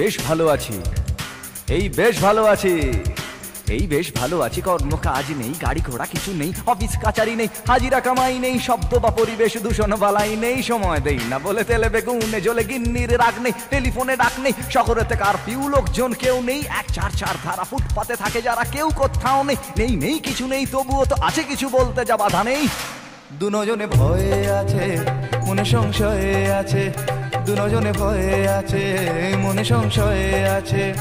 বেশ ভালো আছি। এই বেশ ভালো আছি। এই বেশ ভালো আছি কর্ম কাজ নেই, গাড়ি ঘোড়া কিছু নেই, অফিস কাচারি নেই, হাজিরা কামাই নেই, শব্দ বা পরিবেশ দূষণ বালাই নেই, সময় দেই না বলে তেলে বেগুনে জলে গিন্নির রাগ নেই, টেলিফোনে ডাক নেই, শহরেতে কারফিউ লোকজন কেউ নেই, এক চার চার ধারা ফুটপাতে থাকে যারা কেউ কোথাও নেই নেই নেই কিছু নেই, তবুও তো আছে কিছু বলতে যা বাধা নেই। দুজনে ভয়ে আছে, মনে সংশয়ে আছে দুজনে ভয়ে আছে, মনে সংশয়ে আছে।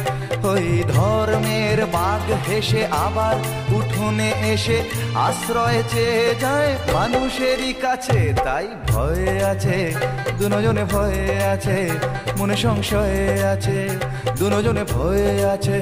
ওই ধর্মের বাঘ হেসে আবার উঠোনে এসে আশ্রয় চেয়ে যায় মানুষেরই কাছে, তাই ভয়ে আছে। দুজনে ভয়ে আছে, মনে সংশয়ে আছে। দুজনে ভয়ে আছে।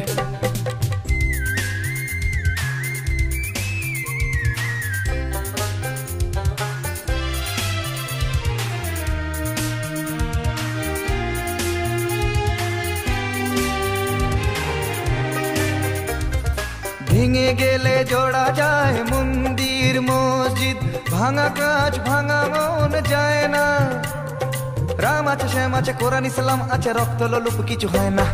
ভেঙে গেলে জোড়া যায় মন্দির, মসজিদ। ভাঙা কাজ ভাঙা মন যায় না। রাম আছে, শ্যাম আছে, কোরআন, ইসলাম আছে, রক্ত, লোলুপ কিছু হয় না।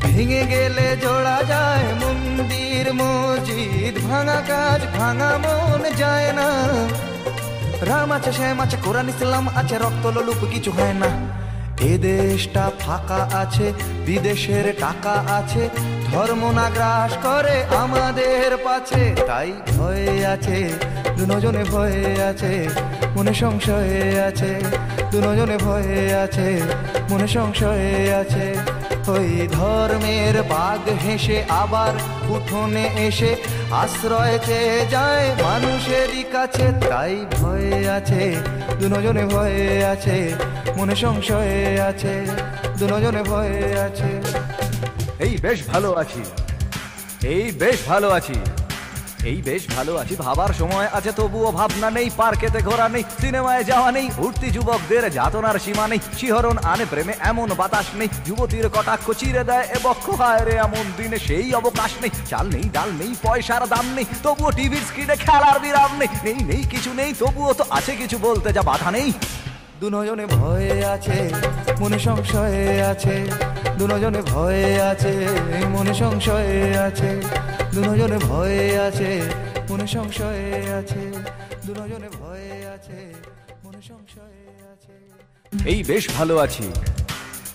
ভেঙে গেলে জোড়া যায় মন্দির, মসজিদ। ভাঙা কাজ ভাঙা মন যায় না। রাম আছে, শ্যাম আছে, কোরআন, ইসলাম আছে, রক্ত, লোলুপ কিছু হয় না। এ দেশটা ফাঁকা আছে, বিদেশের টাকা আছে, ধর্ম না গ্রাস করে আমাদের পাছে। তাই ভয়ে আছে, দুজনে ভয়ে আছে, মনে সংশয়ে আছে। দুজনে ভয়ে আছে, মনে সংশয়ে আছে। ওই ধর্মের বাঘ হেসে আবার উঠোনে এসে আশ্রয় চেয়ে যায় মানুষেরই কাছে। তাই ভয়ে আছে দুজনে ভয়ে আছে, মনে সংশয়ে আছে দুজনে ভয়ে আছে। এই বেশ ভালো আছি। এই বেশ ভালো আছি। এই বেশ ভালো আছি, ভাবার সময় আছে, তবুও ভাবনা নেই, পার্কেতে ঘোরা নেই, সিনেমায় যাওয়া নেই, উঠতি যুবকদের যাতনার সীমা নেই, শিহরণ আনে প্রেমে এমন বাতাস নেই, যুবতীর কটাক্ষ চিরে দেয় এ বক্ষ, হায় রে, এমন দিনে সেই অবকাশ নেই, চাল নেই, ডাল নেই, পয়সার দাম নেই, তবুও টিভির স্ক্রিনে খেলার বিরাম নেই নেই নেই, কিছু নেই, তবুও তো আছে কিছু বলতে যা বাধা নেই। দুজনে ভয়ে আছে, মনে সংশয়ে আছে দুজনে ভয়ে আছে, মনে সংশয়ে আছে। দুজনে ভয়ে আছে, মনে সংশয়ে আছে। দুজনে ভয়ে আছে, মনে সংশয়ে আছে। এই বেশ ভালো আছি।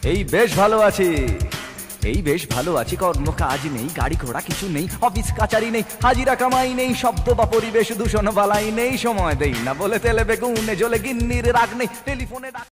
এই বেশ ভালো আছি। এই বেশ ভালো আছি কর্ম কাজ নেই, গাড়ি ঘোড়া কিছু নেই, অফিস কাচারি নেই, হাজিরা কামাই নেই, শব্দ বা পরিবেশ দূষণ, বালাই নেই, সময় দেই না বলে তেলে বেগুনে জলে গিন্নির রাগ নেই, টেলিফোনে ডাক